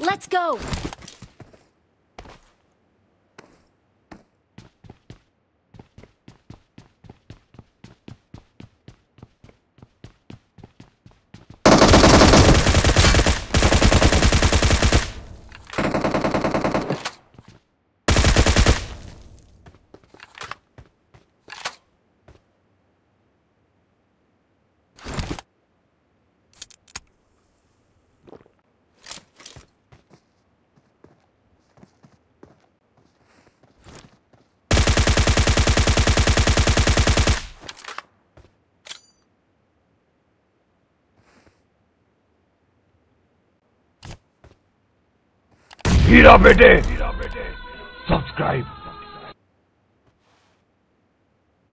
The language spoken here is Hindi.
Let's go. हीरा बेटे। सब्सक्राइब